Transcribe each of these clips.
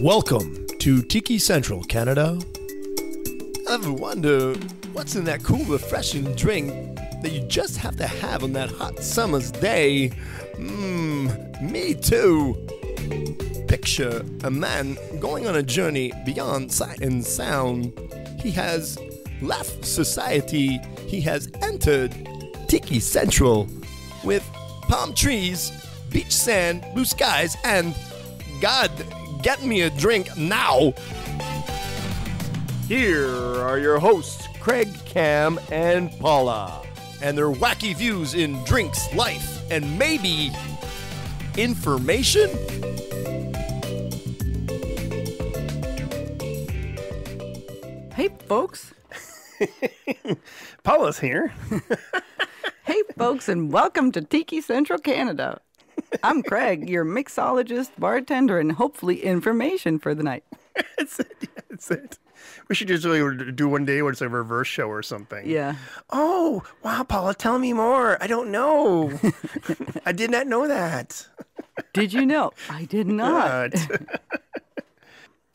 Welcome to Tiki Central, Canada. Ever wonder what's in that cool, refreshing drink that you just have to have on that hot summer's day? Mmm, me too. Picture a man going on a journey beyond sight and sound. He has left society. He has entered Tiki Central with palm trees, beach sand, blue skies, and God, get me a drink now. Here are your hosts, Craig, Cam, and Paula, and their wacky views in drinks, life, and maybe information. Hey, folks. Paula's here. Hey, folks, and welcome to Tiki Central Canada. I'm Craig, your mixologist, bartender, and hopefully information for the night. that's it. Yeah, that's it. We should just really do one day where it's a reverse show or something. Yeah. Oh, wow, Paula, tell me more. I don't know. I did not know that. Did you know? I did not.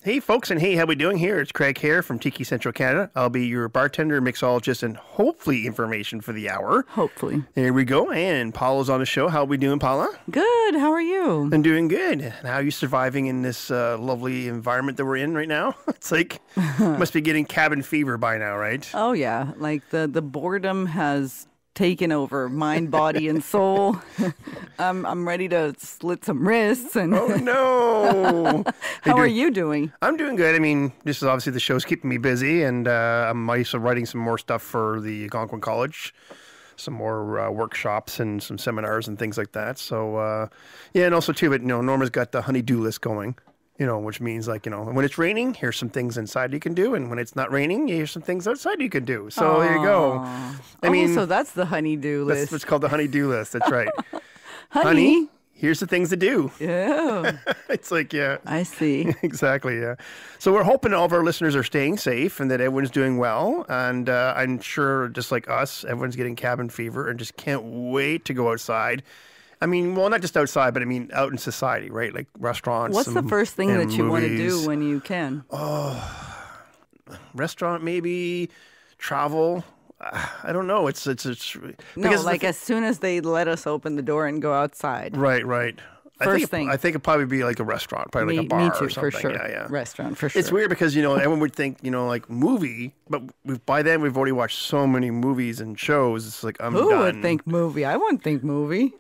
Hey, folks, and hey, how we doing here? It's Craig here from Tiki Central Canada. I'll be your bartender, mixologist, and hopefully information for the hour. Hopefully. Here we go. And Paula's on the show. How we doing, Paula? Good. How are you? I'm doing good. And How are you surviving in this uh, lovely environment that we're in right now? It's like must be getting cabin fever by now, right? Oh, yeah. Like the, the boredom has taken over mind, body, and soul. I'm, I'm ready to slit some wrists. And Oh no! How are you doing? I'm doing good. I mean, this is obviously the show's keeping me busy, and uh, I'm also writing some more stuff for the Algonquin College, some more uh, workshops and some seminars and things like that. So uh, yeah, and also too, but you know, Norma's got the honey-do list going. You know, which means like you know, when it's raining, here's some things inside you can do, and when it's not raining, here's some things outside you can do. So there you go. I oh, mean, so that's the that's list. That's what's called the honey-do list. That's right. Honey. here's the things to do. Yeah, It's like yeah. I see. exactly yeah so we're hoping all of our listeners are staying safe and that everyone's doing well and uh, i'm sure just like us everyone's getting cabin fever and just can't wait to go outside i mean well not just outside but i mean out in society right? Like restaurants What's the first thing that you want to do when you can? Oh, restaurant maybe travel. I don't know. It's it's it's No, like as soon as they let us open the door and go outside. right right I First think it- thing. I think it'd probably be like a restaurant, probably Me, like a bar me too, or for sure. Yeah, yeah. Restaurant, for sure. It's weird because you know everyone would think you know like movie, but we've, by then we've already watched so many movies and shows. It's like I'm Who done. would think movie? I wouldn't think movie.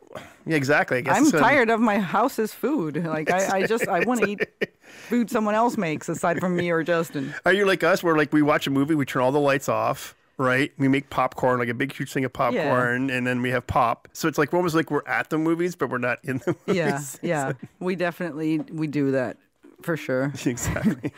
Yeah, exactly. I guess I'm gonna tired of my house's food. Like I, I just I want to eat food someone else makes aside from me or Justin. Are you like us, where like we watch a movie, we turn all the lights off, right? We make popcorn, like a big huge thing of popcorn, and then we have pop. So it's like almost like we're at the movies, but we're not in the movies. Yeah, yeah. We definitely we do that for sure. exactly.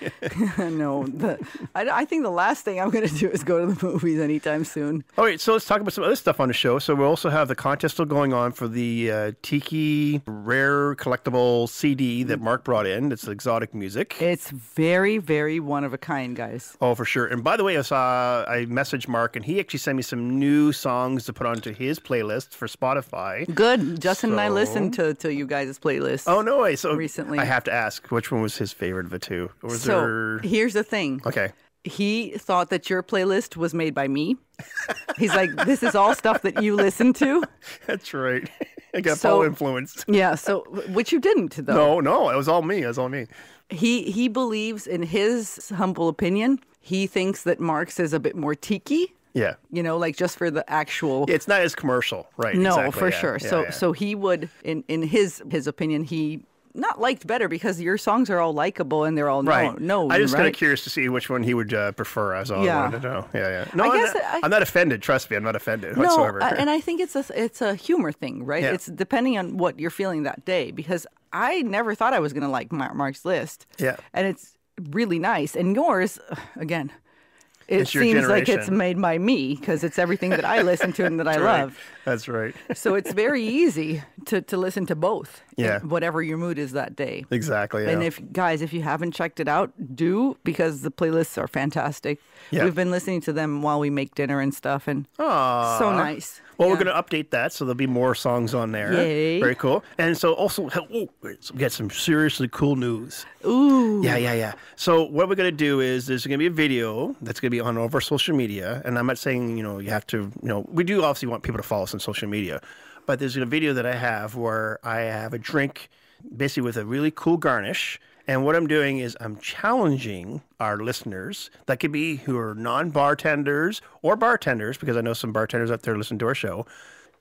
no, the, I, I think the last thing I'm gonna do is go to the movies anytime soon. All right, so let's talk about some other stuff on the show. So we also have the contest still going on for the uh, Tiki Rare Collectible CD that Mark brought in. It's exotic music. It's very, very one of a kind, guys. Oh, for sure. And by the way, I saw I messaged Mark, and he actually sent me some new songs to put onto his playlist for Spotify. Good. Justin and I listened to to you guys' playlist. Oh no way! So Recently. I have to ask, which one was his favorite of the two? Or was so there? here's the thing. Okay. He thought that your playlist was made by me. He's like, this is all stuff that you listen to. That's right. I got So- Paul influenced. Yeah. So, which you didn't though. No, no, it was all me. It was all me. He he believes in his humble opinion. He thinks that Mark's is a bit more tiki. Yeah. You know, like just for the actual. It's not as commercial, right? no, exactly, for yeah, sure. yeah, so yeah. so he would in in his his opinion he not liked better because your songs are all likable and they're all Right. no no I just right? kind of curious to see which one he would uh, prefer. As all Yeah. I wanted to know. Yeah, yeah. No, I I am guess not, I- I'm not offended. Trust me, I'm not offended No, whatsoever. uh, and I think it's a it's a humor thing, right? Yeah. It's depending on what you're feeling that day. Because I never thought I was going to like Mar- Mark's list. Yeah. and it's really nice. And yours, again, it It's seems like it's made by me because it's everything that I listen to and that I right. love. That's right. So it's very easy to to listen to both. Yeah. whatever your mood is that day. Exactly. Yeah. And if guys, if you haven't checked it out, do because the playlists are fantastic. Yeah. We've been listening to them while we make dinner and stuff, and so nice. Well, we're going to update that, so there'll be more songs on there. Yay. Very cool. And so also, oh, we got some seriously cool news. Ooh. Yeah, yeah, yeah. So what we're going to do is there's going to be a video that's going to be on our social media, and I'm not saying you know you have to you know we do obviously want people to follow us on social media, but there's a video that I have where I have a drink basically with a really cool garnish. And what I'm doing is I'm challenging our listeners, that could be who are non bartenders or bartenders, because I know some bartenders out there listen to our show,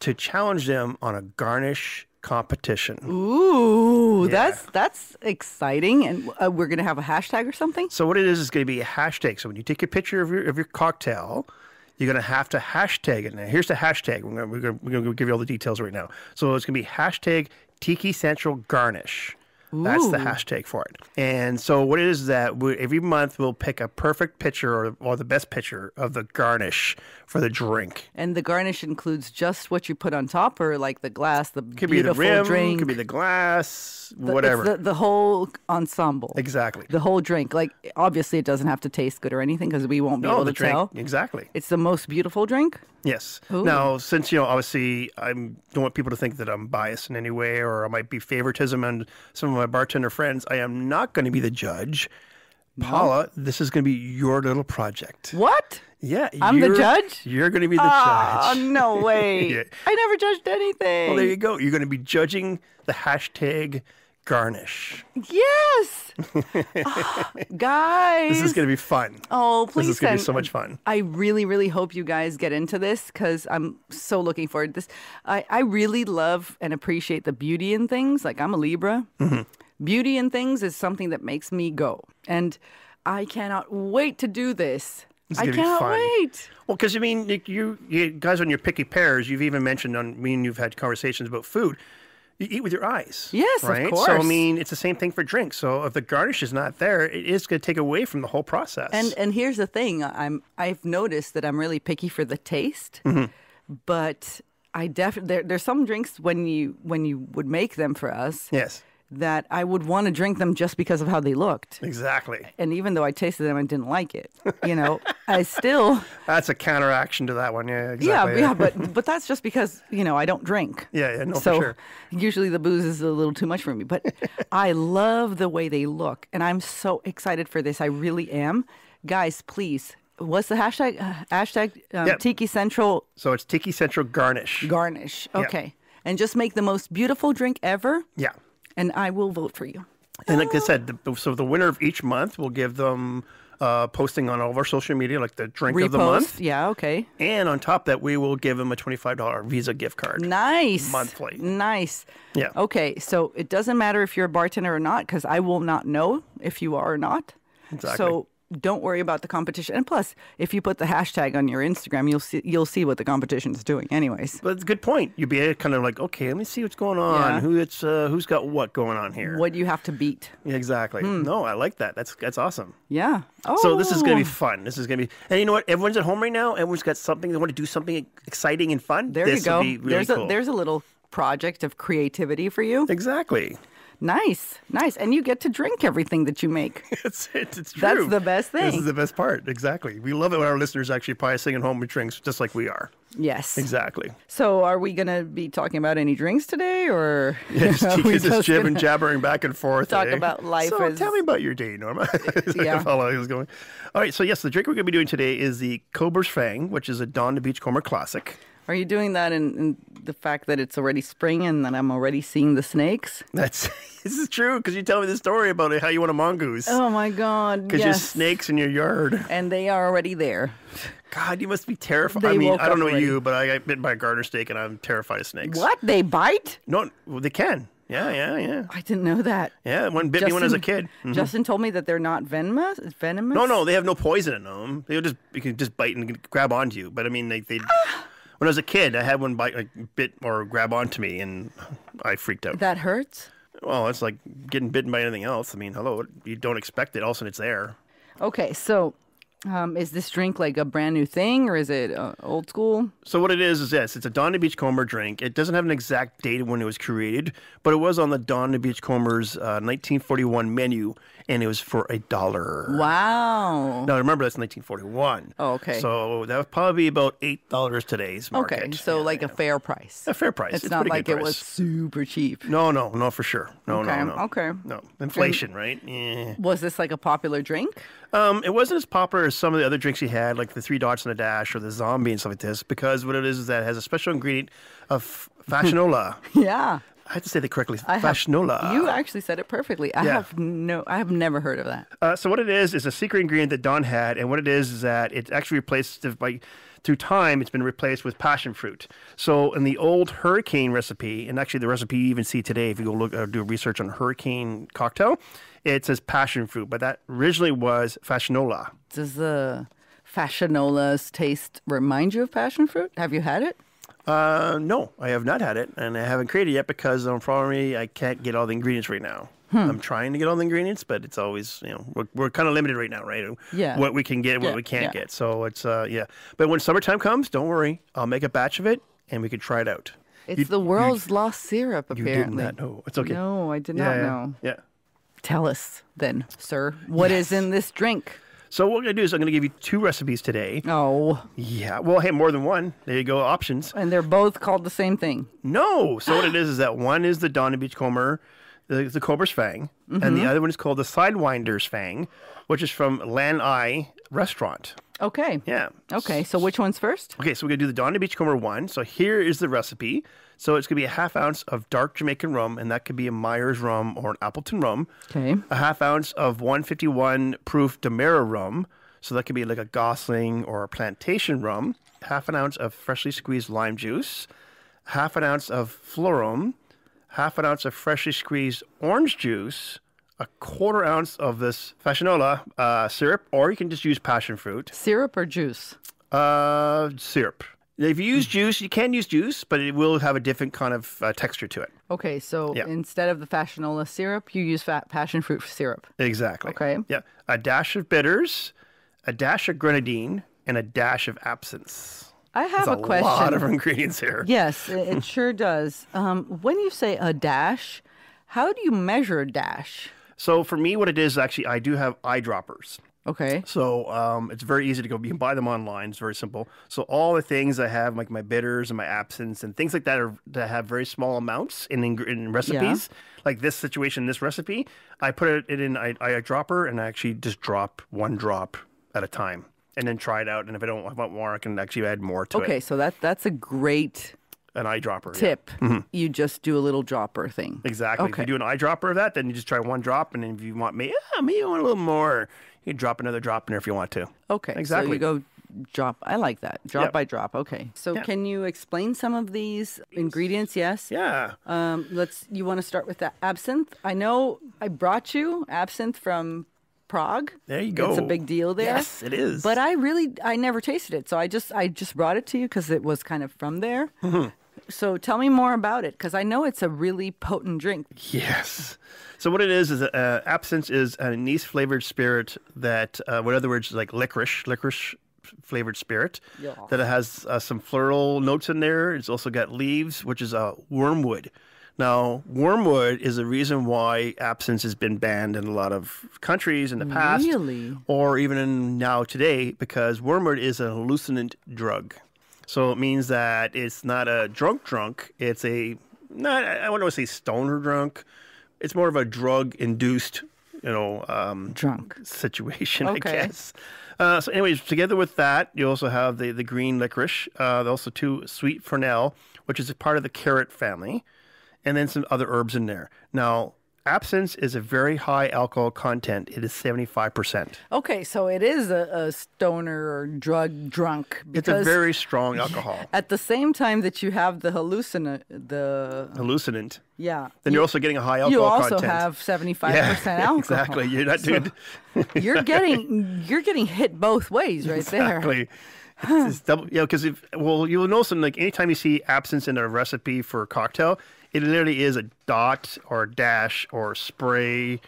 to challenge them on a garnish competition. Ooh, that's that's exciting. And uh, we're gonna have a hashtag or something. So what it is is going to be a hashtag. So when you take a picture of your of your cocktail, you're going to have to hashtag it. Now here's the hashtag. We're going, to give you all the details right now. So it's going to be hashtag Tiki Central Garnish. That's the hashtag for it. And so what it is that we, every month we'll pick a perfect picture or, or the best picture of the garnish for the drink. And the garnish includes just what you put on top, or like the glass, the Could be the beautiful rim, drink, could be the glass, the- whatever. the, the whole ensemble. exactly. The whole drink. Like obviously, it doesn't have to taste good or anything because we won't be no, able the to drink. tell. Exactly. It's the most beautiful drink. Yes. Ooh. Now, since you know, obviously, I don't want people to think that I'm biased in any way, or I might be favoritism on some of my bartender friends. I am not going to be the judge. Paula, this is going to be your little project. What? Yeah, I'm the judge? You're going to be the Oh judge. no way! Yeah. I never judged anything. Well, there you go. You're going to be judging the hashtag garnish. Yes, Ah, guys. This is going to be fun. Oh, please This is going to be so much fun. I really, really hope you guys get into this because I'm so looking forward to this. I, I really love and appreciate the beauty in things. Like I'm a Libra. Mm-hmm. Beauty in things is something that makes me go. And I cannot wait to do this. I cannot wait. Well, because I mean, you, you guys on your picky pears, you've even mentioned on me and you've had conversations about food. You eat with your eyes. Yes, of right? So I mean, it's the same thing for drinks. So if the garnish is not there, it is going to take away from the whole process. And and here's the thing, I'm I've noticed that I'm really picky for the taste, Mm-hmm. but I definitely there, there's some drinks when you when you would make them for us yes, that I would want to drink them just because of how they looked. exactly. And even though I tasted them and didn't like it, you know, I still That's a counteraction to that one. Yeah, yeah exactly. yeah, but but that's just because you know I don't drink. Yeah, yeah, no, for sure. usually the booze is a little too much for me, but I love the way they look, and I'm so excited for this. I really am, guys. Please, what's the hashtag? Uh, hashtag um, Yep. Tiki Central So it's Tiki Central garnish. Garnish. Okay, and just make the most beautiful drink ever, yeah. And I will vote for you. And like I said, the, so the winner of each month will give them uh, posting on all of our social media, like the drink of the month. Repost. Yeah. Okay. And on top of that, we will give them a $25 Visa gift card. Nice. Monthly. Nice. Yeah. Okay, so it doesn't matter if you're a bartender or not, because I will not know if you are or not. Exactly. So don't worry about the competition. And plus, if you put the hashtag on your Instagram, you'll see you'll see what the competition is doing, anyways. But it's a good point. You'd be kind of like, okay, let me see what's going on. Yeah. Who it's uh, who's got what going on here? What do you have to beat? Yeah, Exactly. No, I like that. That's that's awesome. Yeah. Oh. So this is going to be fun. This is going to be, and you know what? Everyone's at home right now. Everyone's got something they want to do, something exciting and fun. There this you go. Be really there's cool. a there's a little project of creativity for you. exactly. Nice, nice, and you get to drink everything that you make. It's it, it's true. That's the best thing. This is the best part. Exactly. We love it when our listeners actually buy probably singing home with drinks just like we are. Yes. Exactly. So, are we going to be talking about any drinks today, or Yeah, just, keep just just jib and jabbering back and forth. talk eh? about life So as- tell me about your day, Norma. Yeah. how I was going. All right. So yes, the drink we're going to be doing today is the Cobra's Fang, which is a Don the Beachcomber classic. Are you doing that in, in the fact that it's already spring and that I'm already seeing the snakes? That's this is true because you tell me the story about it, how you want a mongoose Oh my God! because you have snakes in your yard. and they are already there. God, you must be terrified. They I mean, I don't know already. you, but I got bitten by a garter snake and I'm terrified of snakes. What? They bite? No, well, they can. Yeah, yeah, yeah. I didn't know that. Yeah, one bit me when I was a kid. Mhm. Justin told me that they're not venomous. Venomous? No, no, they have no poison in them. They'll just you can just bite and grab onto you. But I mean, they they. Ah. When I was a kid, I had one bite, like bit or grab onto me, and I freaked out. That hurts. well, it's like getting bitten by anything else. I mean, hello, you don't expect it. All of a sudden, it's there. Okay, so Um, is this drink like a brand new thing or is it uh, old school? So what it is is this: it's a Don the Beachcomber drink. It doesn't have an exact date of when it was created, but it was on the Don the Beachcomber's uh, 1941 menu, and it was for a dollar. Wow. Now remember that's 1941. Oh, okay. So that would probably be about eight dollars today's market. Okay, so Yeah, like a fair price. a fair price. It's, It's not like it was super cheap. No, no, no, for sure. No, Okay, no, no. okay. No, inflation, right? Yeah. Was this like a popular drink? Um, it wasn't as popular as some of the other drinks he had, like the Three Dots and a Dash or the Zombie and stuff like this, because what it is is that it has a special ingredient of fassionola. Yeah. I had to say that correctly. I have- You actually said it perfectly. I Yeah. have no I have never heard of that. Uh, so what it is is a secret ingredient that Don had, and what it is is that it's actually replaced by through time. It's been replaced with passion fruit. So in the old hurricane recipe, and actually the recipe you even see today, if you go look or do research on hurricane cocktail, it says passion fruit, but that originally was fassionola. Does the fassionola's taste remind you of passion fruit? Have you had it? Uh, no, I have not had it, and I haven't created it yet because unfortunately I can't get all the ingredients right now. Hmm. I'm trying to get all the ingredients, but it's always you know we're, we're kind of limited right now, right? Yeah. What we can get, and what Yeah, we can't yeah. get. So it's uh yeah. But when summertime comes, don't worry, I'll make a batch of it and we can try it out. It's You- the world's lost syrup, apparently. You did not know. It's okay. No, I did yeah, not know. Yeah. Tell us then, sir. What is in this drink? So what we're gonna do is I'm gonna give you two recipes today. Oh, Yeah. Well, hey, more than one. There you go. Options. and they're both called the same thing. No. So what it is is that one is the Don the Beachcomber, the, the Cobra's Fang, and Mm-hmm. the other one is called the Sidewinder's Fang, which is from Lanai Restaurant. Okay. Yeah. Okay, so which one's first? Okay, so we're gonna do the Don the Beachcomber one. So here is the recipe. So it's gonna be a half ounce of dark Jamaican rum, and that could be a Myers rum or an Appleton rum. Okay. A half ounce of 151 proof Demerara rum. So that could be like a Gosling or a plantation rum. Half an ounce of freshly squeezed lime juice. Half an ounce of falernum. Half an ounce of freshly squeezed orange juice. A quarter ounce of this fassionola uh, syrup, or you can just use passion fruit. Syrup or juice? Uh, syrup. If you use juice, you can use juice, but it will have a different kind of uh, texture to it. Okay, so Yeah. instead of the fassionola syrup, you use fat passion fruit syrup. Exactly. Okay. Yeah. A dash of bitters, a dash of grenadine, and a dash of absinthe. I have There's a a question. A lot of ingredients here. Yes, it, it sure does. Um, when you say a dash, how do you measure a dash? So for me, what it is actually, I do have eyedroppers. Okay. So um, it's very easy to go. You can buy them online. It's very simple. So all the things I have, like my bitters and my absinthe and things like that, are that have very small amounts in, in recipes. Like this situation, this recipe, I put it in an eye, eyedropper and I actually just drop one drop at a time, and then try it out. And if I don't I want more, I can actually add more to Okay, it. Okay, so that that's a great An eyedropper. yeah. tip. You just do a little dropper thing. Exactly. If Okay. you do an eyedropper of that, then you just try one drop, and then if you want me, yeah, maybe you want a little more, you can drop another drop in there if you want to. Okay, Exactly. So you go drop. I like that. Drop Yep. by drop. Okay. So can you explain some of these ingredients? Yes. Yeah. Um, let's. You want to start with the absinthe? I know I brought you absinthe from Prague. There you go. It's a big deal there. Yes, it is. But I really I never tasted it, so I just I just brought it to you because it was kind of from there. Mm-hmm. So tell me more about it because I know it's a really potent drink. Yes. So what it is is uh, absinthe is an anise flavored spirit that, uh, in other words, like licorice, licorice flavored spirit. Yeah. That it has uh, some floral notes in there. It's also got leaves, which is uh, wormwood. Now, wormwood is the reason why absinthe has been banned in a lot of countries in the past, Really? or even in now today, because wormwood is a hallucinant drug. So it means that it's not a drunk drunk. It's a not. I wouldn't want to say stoner drunk. It's more of a drug induced, you know, um, Drunk. situation, Okay. I guess. Uh, so, anyways, together with that, you also have the, the green licorice. Uh, also, two sweet fennel, which is a part of the carrot family, and then some other herbs in there. Now, absinthe is a very high alcohol content. It is seventy five percent. Okay, so it is a, a stoner or drug drunk It's a very strong alcohol, at the same time that you have the hallucina the hallucinant. yeah. Then you, you're also getting a high alcohol you also content. have seventy five yeah, percent alcohol. exactly. You're not So doing you're getting you're getting hit both ways right there. Exactly. It's, it's double, yeah, because if well, you will notice like anytime you see absinthe in a recipe for a cocktail, it literally is a dot or a dash or a spray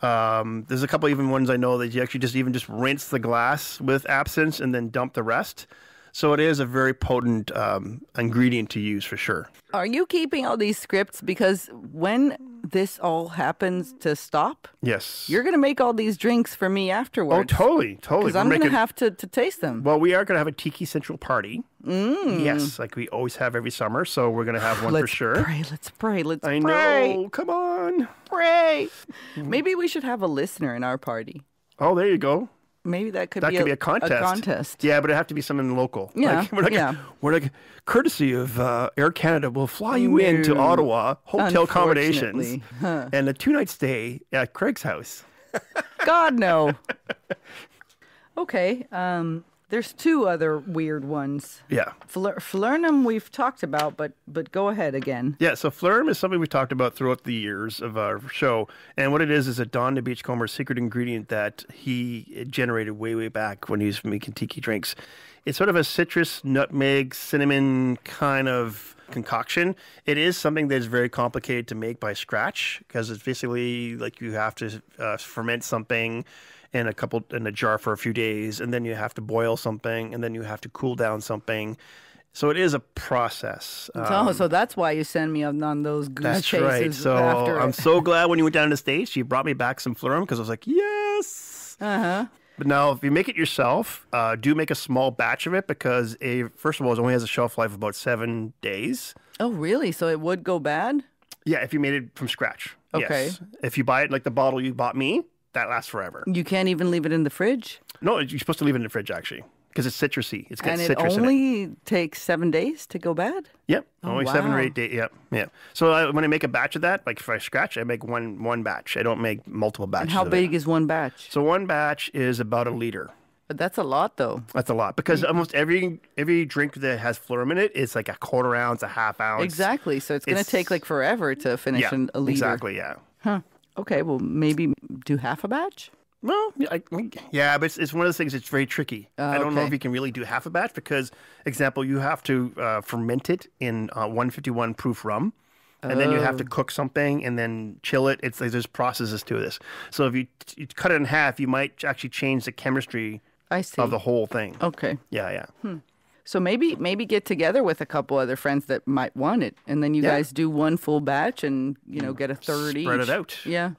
Um, there's a couple even ones I know that you actually just even just rinse the glass with absinthe and then dump the rest. So it is a very potent um, ingredient to use for sure. Are you keeping all these scripts because when this all happens to stop, Yes. you're going to make all these drinks for me afterwards. oh, totally, totally. Because I'm going to have to, to taste them. Well, we are going to have a Tiki Central party. Mm. Yes, like we always have every summer. So we're going to have one for sure. pray. Let's pray. Let's pray. I pray. know. Come on. Pray. Maybe we should have a listener in our party. Oh, there you go. Maybe that could That be could be a contest. A contest. Yeah, but it have to be something local. Yeah, Like, we're like, yeah. We're like, courtesy of uh, Air Canada, we'll fly you into No. Ottawa, hotel accommodations, Unfortunately. and a two night stay at Craig's house. God no. okay. Um. There's two other weird ones. Yeah. Flir- Falernum we've talked about, but but go ahead again. Yeah, so Falernum is something we've talked about throughout the years of our show. And what it is is a Don the Beachcomber secret ingredient that he generated way, way back when he was making tiki drinks. It's sort of a citrus, nutmeg, cinnamon kind of concoction. It is something that is very complicated to make by scratch because it's basically like you have to uh, ferment something in a couple in a jar for a few days, and then you have to boil something, and then you have to cool down something. So it is a process. Uh, so, so that's why you send me on, on those goose that's chases right. So after I'm so glad when you went down to the States, you brought me back some Falernum because I was like, yes. Uh huh. But now, if you make it yourself, uh, do make a small batch of it because, a, first of all, it only has a shelf life of about seven days. Oh, really? So it would go bad? Yeah, if you made it from scratch. Okay. Yes. If you buy it like the bottle you bought me, that lasts forever. You can't even leave it in the fridge, No, you're supposed to leave it in the fridge actually because it's citrusy. It's got and it citrus in it. only takes seven days to go bad. Yep, oh, only seven or eight days. Yep, yeah. So I, when I make a batch of that, like if I scratch, I make one one batch. I don't make multiple batches. And how big is one batch? So one batch is about a liter. But that's a lot, though. That's a lot because almost every every drink that has falernum in it is like a quarter ounce, a half ounce. Exactly. So it's going to take like forever to finish Yeah, an- a liter. exactly. Yeah. Okay. Well, maybe do half a batch. Well, yeah, I, yeah, but it's, it's one of those things. It's very tricky. I don't know if you can really do half a batch because, example, you have to uh, ferment it in uh, 151 proof rum, and then you have Oh. to cook something and then chill it. It's like there's processes to this. So if you, you cut it in half, you might actually change the chemistry of the whole thing. okay. Yeah, yeah. So maybe maybe get together with a couple other friends that might want it, and then you Yeah. guys do one full batch, and you know mm. get a third each. Spread it out. Yeah.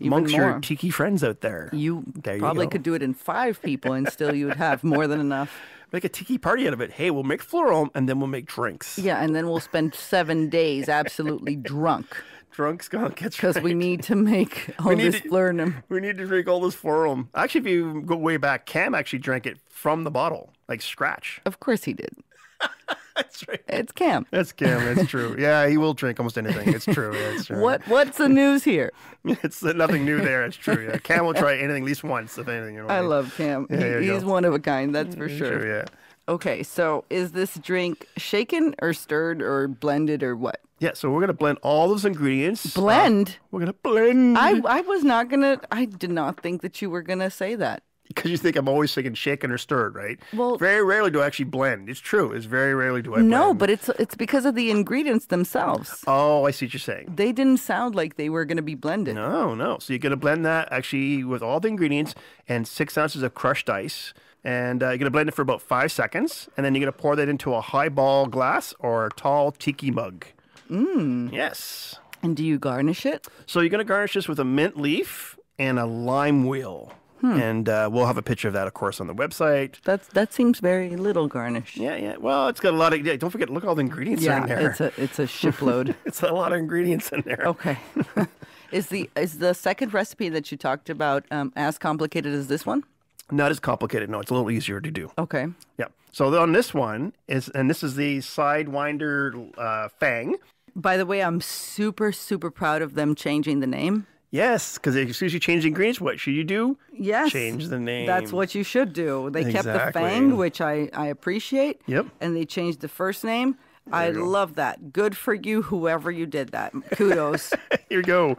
Even Amongst more. your tiki friends out there, You There probably go. could do it in five people, and still you would have more than enough. make a tiki party out of it. Hey, we'll make falernum and then we'll make drinks. Yeah, and then we'll spend seven days absolutely drunk Drunks gonna get because we need to make all need this to- falernum. We need to drink all this falernum. Actually, if you go way back, Cam actually drank it from the bottle, like scratch. Of course he did. That's right. It's Cam. That's Cam. That's true. Yeah, he will drink almost anything. It's true. Yeah, it's true. What what's the news here? It's nothing new there. It's true. Yeah, Cam will try anything at least once, if anything. You know what I mean? love Cam. He- he's go. one of a kind, that's for sure. Sure. Yeah. Okay, so is this drink shaken or stirred or blended or what? Yeah. So we're gonna blend all those ingredients. Uh, Blend? we're gonna blend. I I was not gonna. I did not think that you were gonna say that. because you think I'm always thinking shaken or stirred, right? Well- very rarely do I actually blend. It's true. It's very rarely do I. Blend. No, but it's it's because of the ingredients themselves. oh, I see what you're saying. They didn't sound like they were gonna be blended. No, no. So you're going to blend that actually with all the ingredients and six ounces of crushed ice. And uh, you're going to blend it for about five seconds. And then you're going to pour that into a highball glass or a tall tiki mug. Mmm. Yes. And do you garnish it? So you're going to garnish this with a mint leaf and a lime wheel. Hmm. And uh, we'll have a picture of that, of course, on the website. That's that seems very little garnish. Yeah, yeah. Well, it's got a lot of. Yeah, don't forget, look at all the ingredients Yeah, in there. it's a it's a shipload. it's a lot of ingredients in there. okay. is the is the second recipe that you talked about um, as complicated as this one? Not as complicated. No, it's a little easier to do. Okay. Yeah. So on this one is, and this is the Sidewinder uh, Fang. By the way, I'm super super proud of them changing the name. Yes, because as soon as you change the ingredients, what should you do? Yes. Change the name. That's what you should do. They kept the fang, which I, I appreciate. Yep. And they changed the first name. I love that. Good for you, whoever you did that. Kudos. Here we go.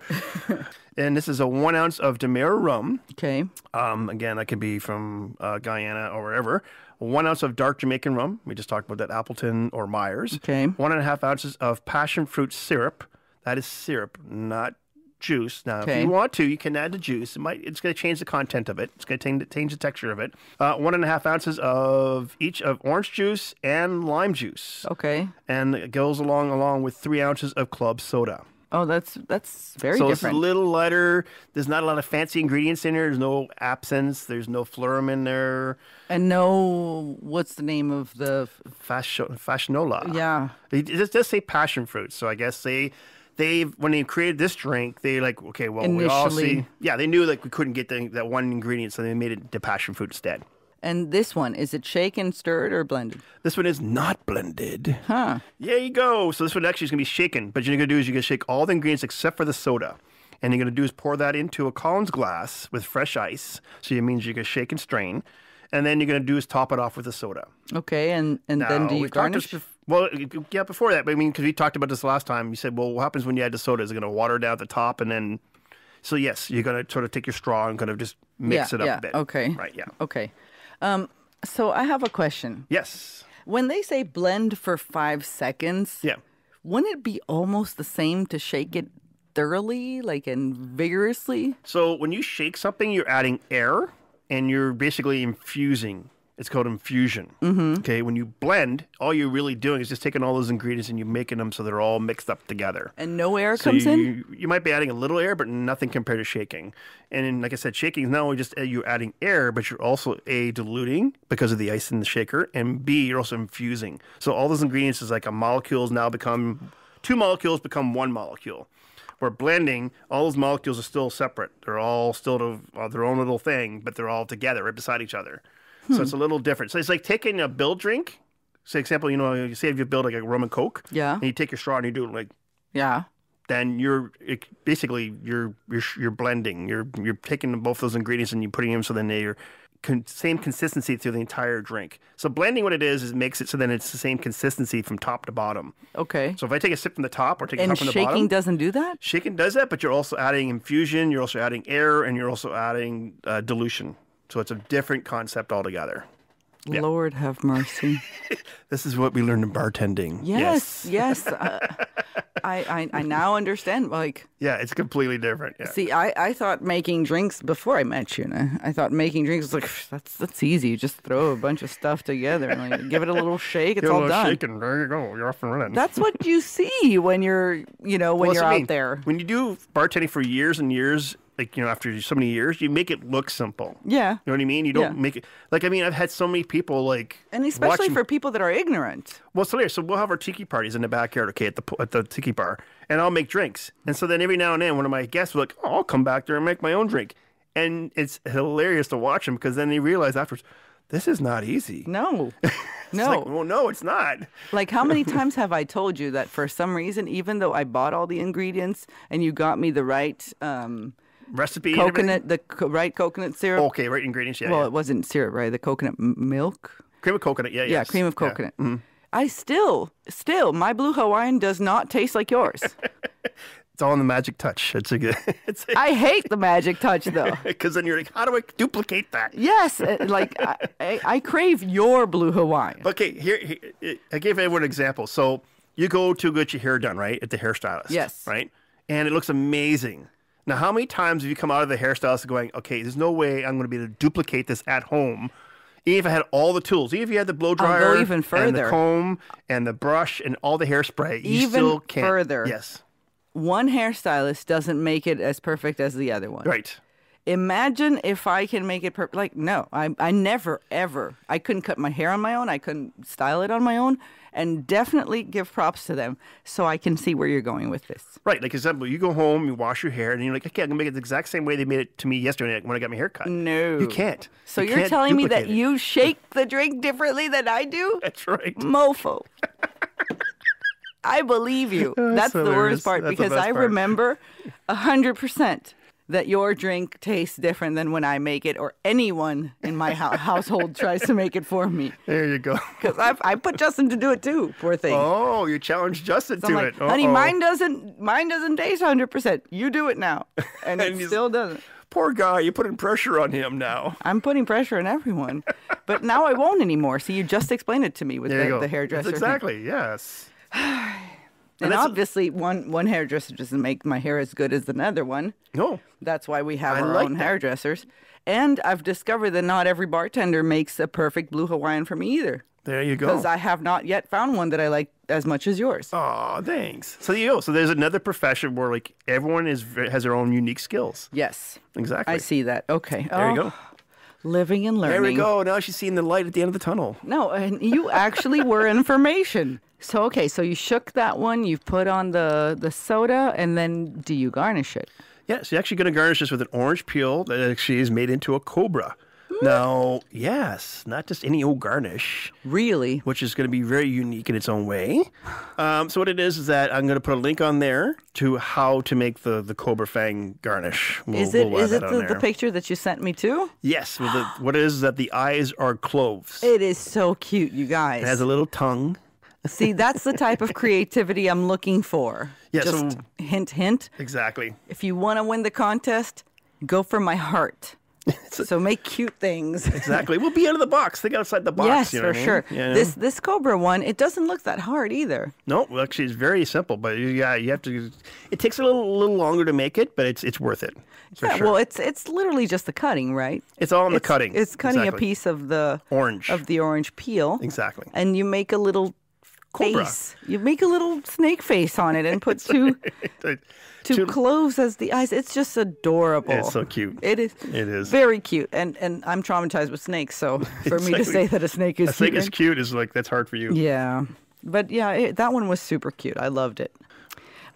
and this is a one ounce of Demerara rum. okay. Um, again, that could be from uh, Guyana or wherever. One ounce of dark Jamaican rum. We just talked about that, Appleton or Myers. Okay. One and a half ounces of passion fruit syrup. That is syrup, not juice. Now, if you want to, you can add the juice. It might. It's going to change the content of it. It's going to change, the texture of it. Uh, one and a half ounces of each of orange juice and lime juice, Okay. and it goes along along with three ounces of club soda. Oh, that's that's very so it's a little lighter. There's not a lot of fancy ingredients in there. There's no absinthe. There's no falernum in there. and no, what's the name of the? Fascio- Fascinola. Yeah. It it does say passion fruit, so I guess they they when they created this drink, they like okay, well we all see yeah they knew like we couldn't get the, that one ingredient, so they made it the passion fruit instead. And this one is it shaken, stirred, or blended? This one is not blended. Huh. There you go. So this one actually is gonna be shaken, but you're gonna do is you're gonna shake all the ingredients except for the soda. And you're gonna do is pour that into a Collins glass with fresh ice. So it means you're gonna shake and strain. And then you're gonna do is top it off with the soda. Okay. And and then do you garnish? this well, yeah, before that, but I mean, because we talked about this last time, you said, well, what happens when you add the soda? Is it going to water down at the top and then? So yes, you're going to sort of take your straw and kind of just mix yeah, it up yeah. a bit. Okay. Right. Yeah. Okay. Um. So I have a question. Yes. When they say blend for five seconds, Yeah. wouldn't it be almost the same to shake it thoroughly, like and vigorously? So when you shake something, you're adding air and you're basically infusing. It's called infusion. Mm-hmm. Okay. When you blend, all you're really doing is just taking all those ingredients and you're making them so they're all mixed up together. And no air So comes you, in. You, you might be adding a little air, but nothing compared to shaking. And then, like I said, shaking is not only just you're adding air, but you're also a diluting because of the ice in the shaker, and b you're also infusing. So all those ingredients is like a molecules now become two molecules become one molecule. Where blending, all those molecules are still separate. They're all still to, uh, their own little thing, but they're all together right beside each other. So it's a little different. So it's like taking a build drink. Say, example, you know, you say if you build like a rum and coke, Yeah. and you take your straw and you do it like Yeah. then you're it, basically you're you're you're blending. You're you're taking both those ingredients and you're putting them so then they're con- same consistency through the entire drink. So blending, what it is, is makes it so then it's the same consistency from top to bottom. Okay. So if I take a sip from the top or take a sip from the bottom, shaking doesn't do that. shaking does that, but you're also adding infusion, you're also adding air, and you're also adding uh, dilution. So it's a different concept altogether. Yeah. Lord have mercy. This is what we learned in bartending. Yes, yes. uh, I, I I now understand. Like, Yeah, it's completely different. Yeah. see, I, I thought making drinks before I met you. I, thought making drinks was like that's that's easy. You just throw a bunch of stuff together and like, give it a little shake. It's Give a all little done. shake and there you go. You're off and running. That's what you see when you're you know when Well, you're that's what I out mean. there. When you do bartending for years and years, like you know, after so many years, you make it look simple. Yeah, You know what I mean? You don't Yeah. make it like I mean. I've had so many people like and especially watching- for people that are ignorant. well, so there. So we'll have our tiki parties in the backyard, okay, at the at the tiki bar, and I'll make drinks. And so then every now and then, one of my guests will like, oh, I'll come back there and make my own drink, and it's hilarious to watch them because then they realize afterwards, this is not easy. No, It's no. like, well, no, it's not. Like, how many times have I told you that for some reason, even though I bought all the ingredients and you got me the right um, Recipe. coconut, the co- right coconut syrup? Okay, right ingredients. Yeah, well, yeah. it wasn't syrup, right? The coconut milk. cream of coconut. Yeah, Yeah, yes. cream of Yeah. coconut. I still, still, my blue Hawaiian does not taste like yours. It's all in the magic touch. It's a good. It's I hate the magic touch, though. because then you're like, how do I duplicate that? Yes, uh, like I, I, I crave your blue Hawaiian. Okay, here, here I gave everyone an example. So you go to get your hair done, right, at the hairstylist. Yes. Right, and it looks amazing. Now, how many times have you come out of the hairstylist going, okay, there's no way I'm going to be able to duplicate this at home, even if I had all the tools, even if you had the blow dryer, even and the comb, and the brush, and all the hairspray, you Even still can't. further. Yes. One hairstylist doesn't make it as perfect as the other one. Right. Imagine if I can make it perfect. Like, no, I, I never, ever. I couldn't cut my hair on my own. I couldn't style it on my own. And definitely give props to them so I can see where you're going with this. Right. Like example, you go home, you wash your hair, and you're like, okay, I'm gonna make it the exact same way they made it to me yesterday when I got my hair cut. No. You can't. So You are telling me that it. you shake the drink differently than I do? That's right. Mofo. I believe you. That's the worst part That's because I part. remember a hundred percent that your drink tastes different than when I make it, or anyone in my hou- household tries to make it for me. There you go. Because I I put Justin to do it too. Poor thing. Oh, you challenged Justin So to like, it. honey, Uh-oh. mine doesn't mine doesn't taste hundred percent. You do it now, and, And it still doesn't. Poor guy, you're putting pressure on him now. I'm putting pressure on everyone, but now I won't anymore. See, you just explained it to me with the, the hairdresser. That's thing. exactly. Yes. And, that's- obviously, one one hairdresser doesn't make my hair as good as another one. No. That's why we have I our like own that. hairdressers. And I've discovered that not every bartender makes a perfect blue Hawaiian for me either. There you go. Because I have not yet found one that I like as much as yours. Oh, thanks. So you go. So there's another profession where like everyone is has their own unique skills. Yes. Exactly. I see that. Okay. There you Oh, go. Ah, living and learning. There we go. Now she's seeing the light at the end of the tunnel. No, and you actually were information. So okay, so you shook that one, you put on the the soda, and then do you garnish it? Yeah, so you're actually going to garnish this with an orange peel that actually is made into a cobra. Now, yes, not just any old garnish, Really? which is going to be very unique in its own way. Um, so what it is is that I'm going to put a link on there to how to make the the cobra fang garnish. We'll, Is it we'll is it the, the picture that you sent me too? Yes, with the, what it is is that the eyes are cloves. It is so cute, you guys. It has a little tongue. See, that's the type of creativity I'm looking for. Yeah, Just so- hint, hint. Exactly. If you want to win the contest, go for my heart. so make cute things. Exactly. we'll be out of the box. Think outside the box. yes, you know for what I mean? sure. Yeah. This this Cobra one, it doesn't look that hard either. No, well, actually, it's very simple, but you- yeah, you have to. It takes a little, little longer to make it, but it's it's worth it. Yeah, sure. well, it's it's literally just the cutting, right? it's all in the it's, cutting. It's cutting Exactly. a piece of the Orange. of the orange peel, Exactly. and you make a little Cobra. face. You make a little snake face on it and put two two Two- cloves as the eyes. It's just adorable. It's so cute. It is. It is. very cute, and and I'm traumatized with snakes, so for me to say that a snake is I think cute, it's cute. Is like that's hard for you. yeah, but yeah, it, that one was super cute. I loved it.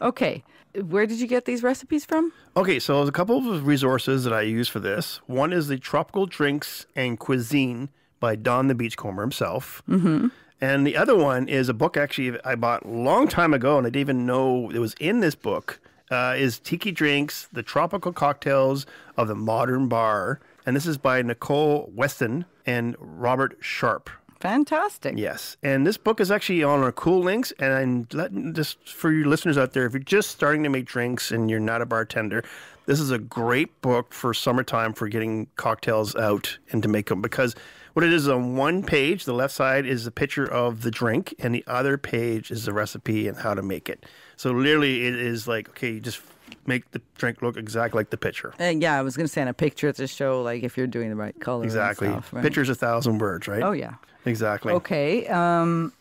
Okay, where did you get these recipes from? Okay, so there's a couple of resources that I use for this. One is the Tropical Drinks and Cuisine by Don the Beachcomber himself. Mm-hmm. And the other one is a book actually I bought a long time ago, and I didn't even know it was in this book. Uh, is Tiki Drinks, the Tropical Cocktails of the Modern Bar. And this is by Nicole Weston and Robert Sharp. Fantastic. Yes, and this book is actually on our cool links. And I'm letting just for your listeners out there, if you're just starting to make drinks and you're not a bartender, this is a great book for summertime for getting cocktails out and to make them. Because what it is on one page, the left side is a picture of the drink, and the other page is the recipe and how to make it. So literally, it is like okay, you just make the drink look exactly like the picture. And yeah, I was gonna send a picture to show like if you're doing the right color. Exactly. stuff, right? Picture's a thousand words, right? Oh yeah. Exactly. Okay. Um,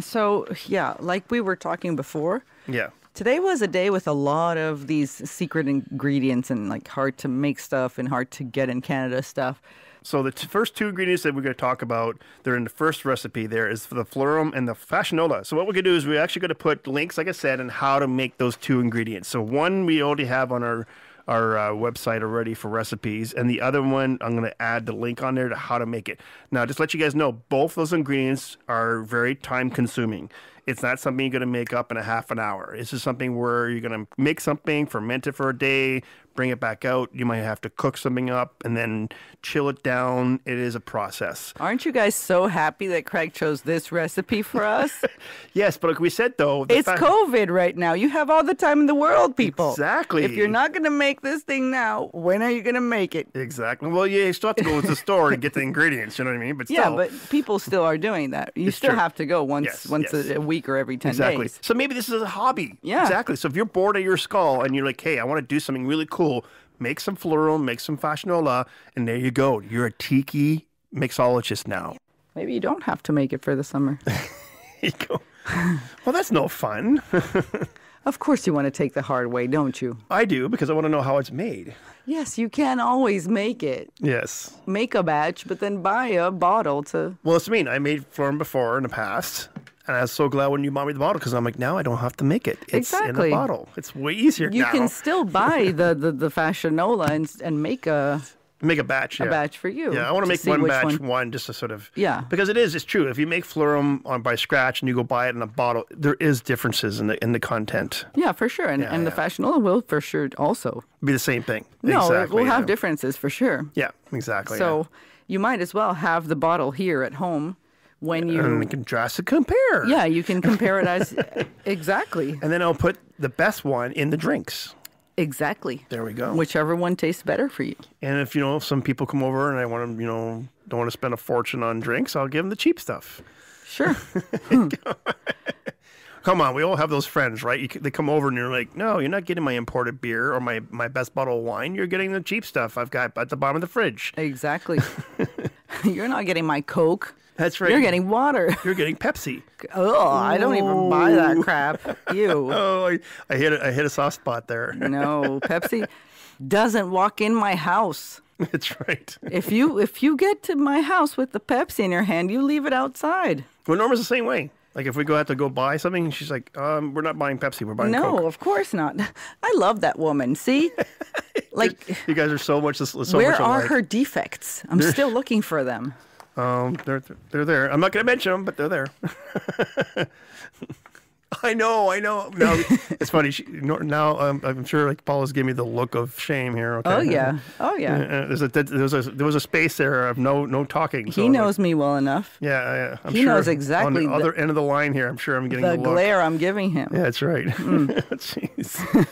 so yeah, like we were talking before, Yeah. today was a day with a lot of these secret ingredients and like hard to make stuff and hard to get in Canada stuff. So the first two ingredients that we're going to talk about, they're in the first recipe. There is the falernum and the fassionola. So what we're going to do is we're actually going to put links, like I said, on how to make those two ingredients. So one we already have on our our uh, website already for recipes, and the other one I'm going to add the link on there to how to make it. Now, just let you guys know, both those ingredients are very time consuming. It's not something you're going to make up in a half an hour. This is something where you're going to make something, ferment it for a day, bring it back out. You might have to cook something up and then chill it down. It is a process. Aren't you guys so happy that Craig chose this recipe for us? Yes, but like we said though, it's COVID right now. You have all the time in the world, people. Exactly. If you're not going to make this thing now, when are you going to make it? Exactly. Well, yeah, you still have to go to the store to get the ingredients. You know what I mean? But Yeah, still, but people still are doing that. You It's still true. have to go once Yes, once yes. A, a week or every 10 exactly. days. So maybe this is a hobby. Yeah. Exactly. So if you're bored of your skull and you're like, hey, I want to do something really cool, make some falernum, make some fassionola, and there you go. You're a tiki mixologist now. Maybe you don't have to make it for the summer. Well, that's no fun. of course you want to take the hard way, don't you? I do because I want to know how it's made. Yes, you can always make it. Yes. Make a batch, but then buy a bottle to Well, it's mean. I made falernum before in the past, and I was so glad when you bought me the bottle because I'm like, now I don't have to make it. It's in Exactly. a bottle. It's way easier You now. can still buy the the, the fassionola and and make a make a batch. Yeah. a batch for you. Yeah, I want to make one batch, one- one. just to sort of Yeah. because it is. It's true. If you make falernum on by scratch and you go buy it in a bottle, there is differences in the in the content. Yeah, for sure. And Yeah, and the fassionola will for sure also. Be the same thing. No, exactly, it will have differences for sure. Yeah, exactly. So you might as well have the bottle here at home when you and we can drastic compare. Yeah, you can compare it as exactly. And then I'll put the best one in the drinks. Exactly. There we go. Whichever one tastes better for you. And if you know if some people come over and I want to, you know, don't want to spend a fortune on drinks, I'll give them the cheap stuff. Sure. come on, we all have those friends, right? You, they come over and you're like, no, you're not getting my imported beer or my, my best bottle of wine. You're getting the cheap stuff I've got at the bottom of the fridge. Exactly. You're not getting my Coke. That's right. You're getting water. You're getting Pepsi. Oh, I don't even buy that crap. You. Oh, I, I hit a, I hit a soft spot there. No, Pepsi doesn't walk in my house. That's right. If you if you get to my house with the Pepsi in your hand, you leave it outside. Well, Norma's the same way. Like if we go out to go buy something, she's like, um, "We're not buying Pepsi. We're buying No, Coke." of course not. I love that woman. See, like You guys are so much so where much are her defects? I'm still looking for them. Um, they're they're there. I'm not going to mention them, but they're there. I know, I know. Now it's funny. She, now um, I'm sure like Paula's giving me the look of shame here. Okay? Oh yeah, oh yeah. Uh, there's a there was a there was a space there of no no talking. so He knows me well enough. Yeah, yeah. I'm He sure knows On exactly the the- other end of the line here, I'm sure I'm getting The the, glare I'm giving him. Yeah, that's right. Hmm. Jeez.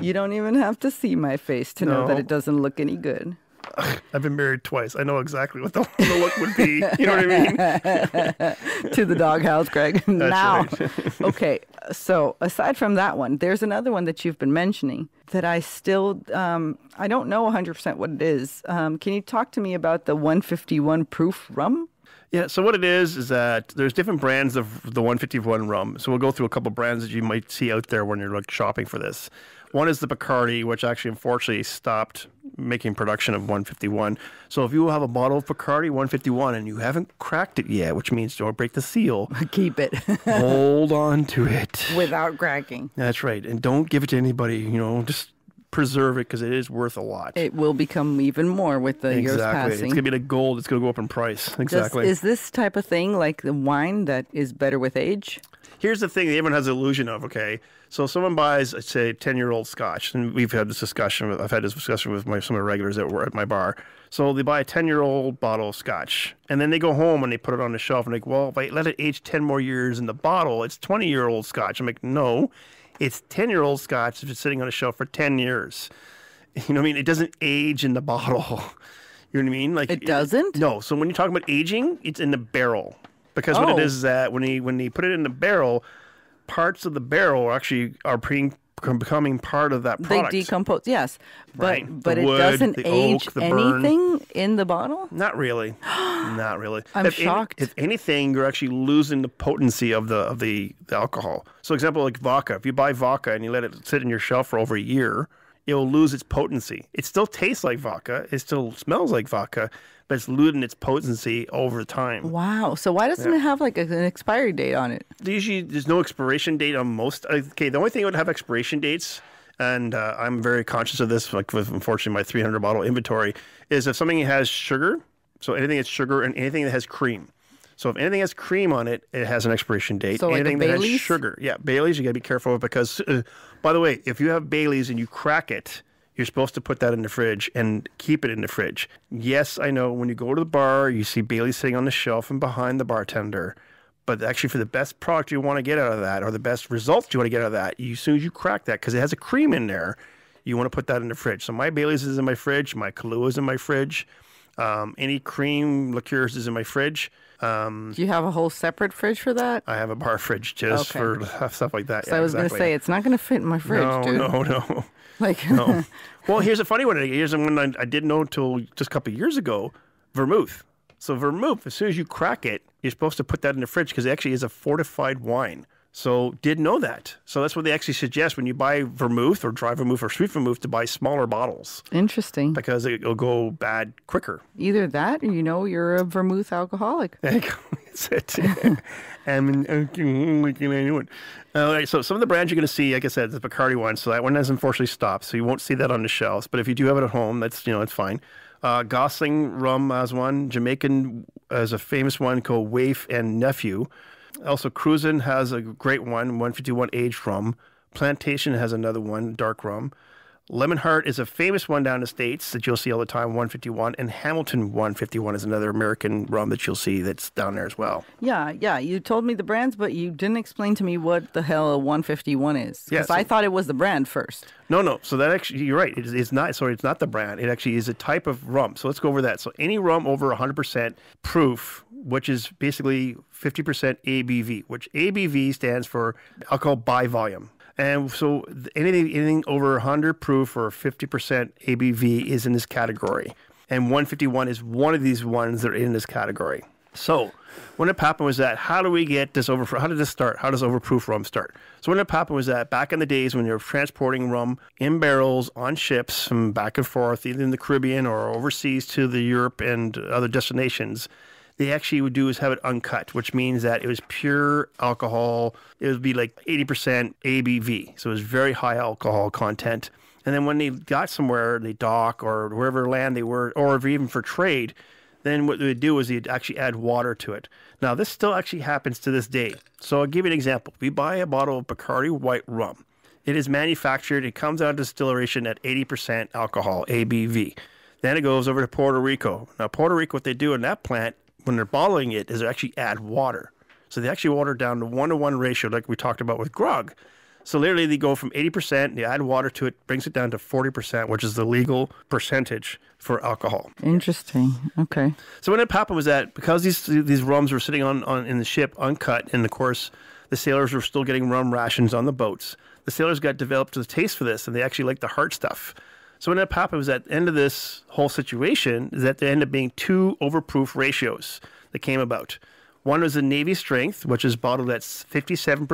You don't even have to see my face to know that it doesn't look any good. I've been married twice. I know exactly what the, the look would be. You know what I mean? to the doghouse, Greg. now, okay. So aside from that one, there's another one that you've been mentioning that I still um, I don't know 100% what it is. Um, can you talk to me about the 151 proof rum? Yeah, so what it is is that there's different brands of the 151 rum. So we'll go through a couple brands that you might see out there when you're like shopping for this. One is the Bacardi, which actually unfortunately stopped making production of 151. So if you have a bottle of Bacardi 151 and you haven't cracked it yet, which means don't break the seal, Keep it hold on to it. without cracking. That's right, and don't give it to anybody. You know, just preserve it because it is worth a lot. It will become even more with the years exactly, it's gonna be like gold. It's gonna go up in price. Does- Exactly. is this type of thing like the wine that is better with age? Here's the thing that everyone has the illusion of, okay? So someone buys, let's say, 10 year old scotch, and we've had this discussion, with, I've had this discussion with my, some of the regulars that were at my bar. So they buy a 10 year old bottle of scotch, and then they go home and they put it on the shelf, and like, well, if I let it age 10 more years in the bottle, it's 20 year old scotch. I'm like, no, it's 10 year old scotch if it's sitting on a shelf for 10 years. You know what I mean? It doesn't age in the bottle. You know what I mean? Like It doesn't? No. So when you talk about aging, it's in the barrel. Because what Oh. it is is that when he when he put it in the barrel, parts of the barrel are actually are pre- becoming part of that product. They decompose, yes, but Right. But it doesn't age oak, the burn. anything in the bottle. Not really. Not really. I'm if any- shocked. if anything, you're actually losing the potency of the of the, the alcohol. So, example like vodka. If you buy vodka and you let it sit in your shelf for over a year, it will lose its potency. It still tastes like vodka. It still smells like vodka, but it's losing its potency over time. Wow. So why doesn't it have like an expiry date on it? Usually, there's no expiration date on most. Okay, the only thing that would have expiration dates, and uh, I'm very conscious of this, like with unfortunately my 300 bottle inventory, is if something has sugar, so anything that's sugar and anything that has cream. So if anything has cream on it, it has an expiration date. So like anything that has sugar, yeah, Bailey's, you got to be careful because, uh, by the way, if you have Bailey's and you crack it, you're supposed to put that in the fridge and keep it in the fridge. Yes, I know when you go to the bar, you see Bailey sitting on the shelf and behind the bartender. But actually, for the best product you want to get out of that, or the best results you want to get out of that, you, as soon as you crack that, because it has a cream in there, you want to put that in the fridge. So my Bailey's is in my fridge, my Kahlua is in my fridge, um, any cream liqueurs is in my fridge. Um, Do you have a whole separate fridge for that? I have a bar fridge just Okay. for stuff like that. So I was going to say it's not going to fit in my fridge, no, dude. no, no. Like, No. well, here's a funny one. Here's one I, I didn't know until just a couple of years ago. Vermouth. So vermouth, as soon as you crack it, you're supposed to put that in the fridge because it actually is a fortified wine. So didn't know that. So that's what they actually suggest when you buy vermouth or dry vermouth or sweet vermouth to buy smaller bottles interesting. because it'll go bad quicker. Either that, or you know, you're a vermouth alcoholic. That's it. I'm an alcoholic and it. All right, so some of the brands you're going to see, like I said, the Bacardi one. So that one has unfortunately stopped. So you won't see that on the shelves. But if you do have it at home, that's you know it's fine. Uh, Gosling rum has one. Jamaican has a famous one called Wray and Nephew. Also, Cruzan has a great one, 151 aged rum. Plantation has another one, dark rum. Lemon Heart is a famous one down in the States that you'll see all the time, 151. And Hamilton 151 is another American rum that you'll see that's down there as well. Yeah, yeah. You told me the brands, but you didn't explain to me what the hell a 151 is. Yeah, Because I thought it was the brand first. No, no. So that actually, you're right. It is, it's not. Sorry, it's not the brand. It actually is a type of rum. So let's go over that. So any rum over 100% proof, which is basically 50% ABV, which ABV stands for alcohol by volume. And so anything anything over 100 proof or 50% ABV is in this category. And 151 is one of these ones that are in this category. So, what ended up happening was that how do we get this over? How did this start? How does overproof rum start? So, what ended up happening was that back in the days when you were transporting rum in barrels on ships from back and forth, either in the Caribbean or overseas to the Europe and other destinations, they actually would do is have it uncut, which means that it was pure alcohol. It would be like 80% ABV. So it was very high alcohol content. And then when they got somewhere, they dock or wherever land they were, or even for trade, then what they would do is they'd actually add water to it. Now, this still actually happens to this day. So I'll give you an example. We buy a bottle of Bacardi white rum. It is manufactured, it comes out of distillation at 80% alcohol, ABV. Then it goes over to Puerto Rico. Now, Puerto Rico, what they do in that plant when they're bottling it is they actually add water. So they actually water down to one to one ratio, like we talked about with grog. So literally, they go from 80%, they add water to it, brings it down to 40%, which is the legal percentage for alcohol. Interesting. Okay. So what had happened was that because these these rums were sitting on, on in the ship uncut, and of course the sailors were still getting rum rations on the boats. The sailors got developed a taste for this, and they actually liked the hard stuff. So what ended up happening was at the end of this whole situation is that there ended up being two overproof ratios that came about. One was the Navy Strength, which is bottled at 57%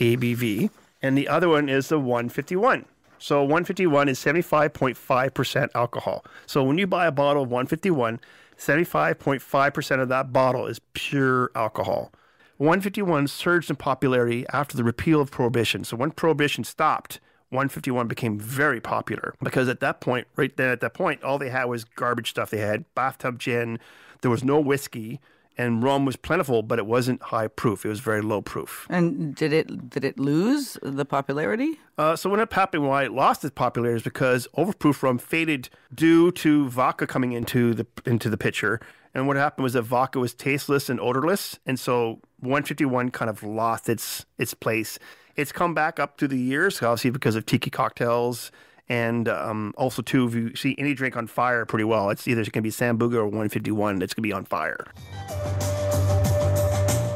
ABV, and the other one is the 151. So 151 is 75.5% alcohol. So when you buy a bottle of 151, 75.5% of that bottle is pure alcohol. 151 surged in popularity after the repeal of Prohibition. So when Prohibition stopped, 151 became very popular because at that point, right then at that point, all they had was garbage stuff. They had bathtub gin, there was no whiskey, and rum was plentiful, but it wasn't high proof. It was very low proof. And did it did it lose the popularity? Uh, so what ended up why it lost its popularity is because overproof rum faded due to vodka coming into the into the picture. And what happened was that vodka was tasteless and odorless, and so 151 kind of lost its its place. It's come back up through the years, obviously because of tiki cocktails, and um, also too, if you see any drink on fire, pretty well, it's either going to be Sambuca or 151 that's going to be on fire.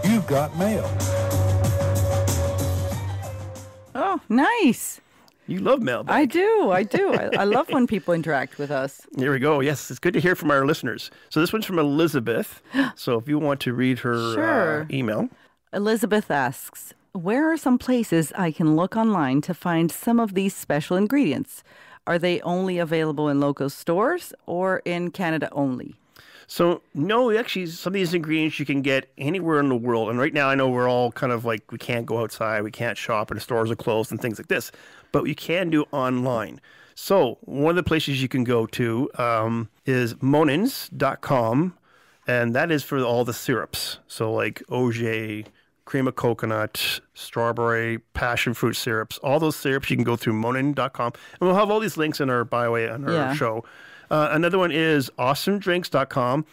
You've got mail. Oh, nice. You love mailbag. I do. I do. I, I love when people interact with us. There we go. Yes, it's good to hear from our listeners. So this one's from Elizabeth. so if you want to read her uh, email. Elizabeth asks, Where are some places I can look online to find some of these special ingredients? Are they only available in local stores or in Canada only? So no, actually, some of these ingredients you can get anywhere in the world. And right now, I know we're all kind of like we can't go outside, we can't shop, and stores are closed and things like this. But you can do online. So one of the places you can go to um, is monins.com, and that is for all the syrups. So like OJ, cream of coconut, strawberry, passion fruit syrups, all those syrups you can go through monin.com. And we'll have all these links in our bio on our Yeah. show. Uh, another one is awesomedrinks.com.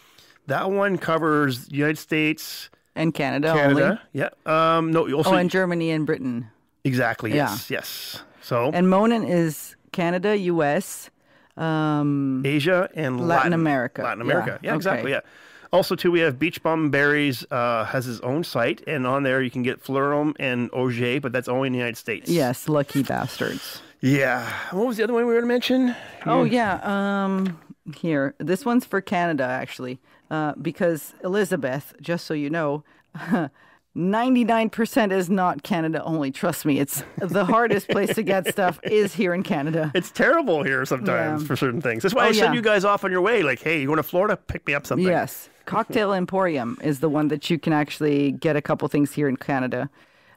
That one covers United States, And Canada, Canada. only? Yeah. Um, no, also Oh, and Germany and Britain. exactly. Yeah. Yes. Yes. So And Monin is Canada, US, um, Asia and Latin America. Latin America. Yeah, exactly. okay. Yeah. Also, too, we have Beach Bum Berries uh, has his own site, and on there you can get Falernum and orgeat, but that's only in the United States. yes, lucky bastards. Yeah. What was the other one we were going to mention? Oh yeah. Um, here, this one's for Canada actually, uh, because Elizabeth, just so you know, ninety-nine percent is not Canada only. Trust me, it's the hardest place to get stuff is here in Canada. It's terrible here sometimes Yeah. for certain things. That's why Oh, I send yeah. you guys off on your way. Like, hey, you going to Florida? Pick me up something. Yes, Cocktail Emporium is the one that you can actually get a couple things here in Canada.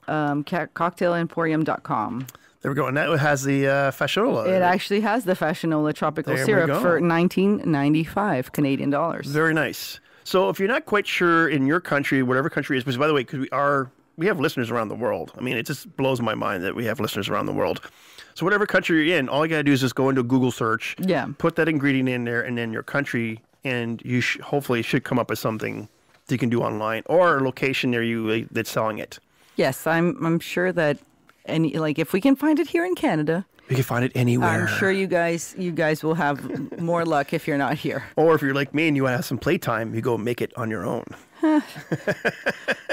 Um, ca- cocktailemporium.com. There we go. And that has the uh. It actually has the Fassionola tropical There syrup for 1995 Canadian dollars. Very nice. So if you're not quite sure in your country, whatever country it is, because by the way, because we are we have listeners around the world. I mean, it just blows my mind that we have listeners around the world. So whatever country you're in, all you gotta do is just go into a Google search, Yeah. put that ingredient in there, and then your country, and you sh- hopefully should come up with something that you can do online or a location near you that's selling it. Yes, I'm. I'm sure that any like if we can find it here in Canada, You can find it anywhere. I'm sure you guys you guys will have more luck if you're not here. Or if you're like me and you want to have some playtime, you go make it on your own.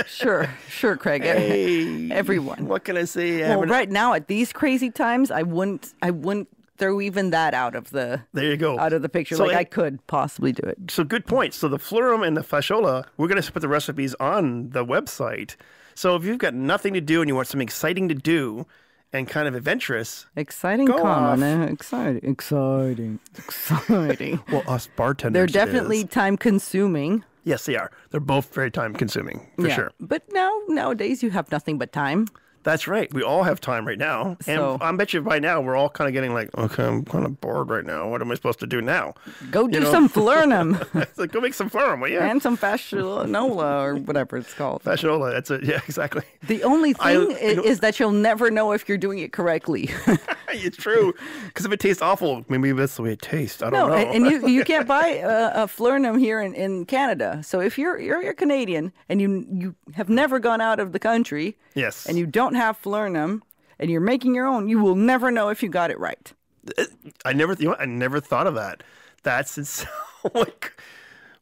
Sure, sure, Craig. Hey, Everyone. What can I say? Well, haven't- right now at these crazy times, I wouldn't. I wouldn't throw even that out of the There you go. out of the picture. So like it- I could possibly do it. So good point. So the falernum and the fassionola, we're going to put the recipes on the website. So if you've got nothing to do and you want something exciting to do and kind of adventurous, Exciting, Go off. exciting, exciting, exciting. well, us bartenders, They're definitely time consuming. yes, they are. They're both very time consuming for yeah. sure. But now nowadays you have nothing but time. That's right. We all have time right now, So- and I bet you by now we're all kind of getting like, okay, I'm kind of bored right now. What am I supposed to do now? Go do know. some falernum like, go make some will you? and some fassionola or whatever it's called. Fassionola. That's it. Yeah, exactly. The only thing I i- is that you'll never know if you're doing it correctly. it's true. Because if it tastes awful, maybe that's the way it tastes. I don't know. and, and you you can't buy a, a falernum here in, in Canada. So if you're, you're you're Canadian and you you have never gone out of the country yes. and you don't have falernum and you're making your own, you will never know if you got it right. Uh, I never, you know. I never thought of that. That's it's like,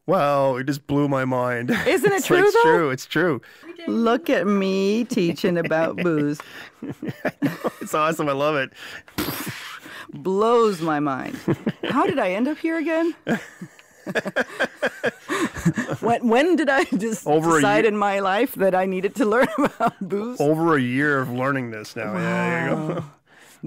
wow, it just blew my mind. Isn't it it's true, Like, it's though? true. It's true. Look at me teaching about booze. It's awesome. I love it. Blows my mind. How did I end up here again? when when did I just Over decide in my life that I needed to learn about booze? Over a year of learning this now. Yeah, there you go.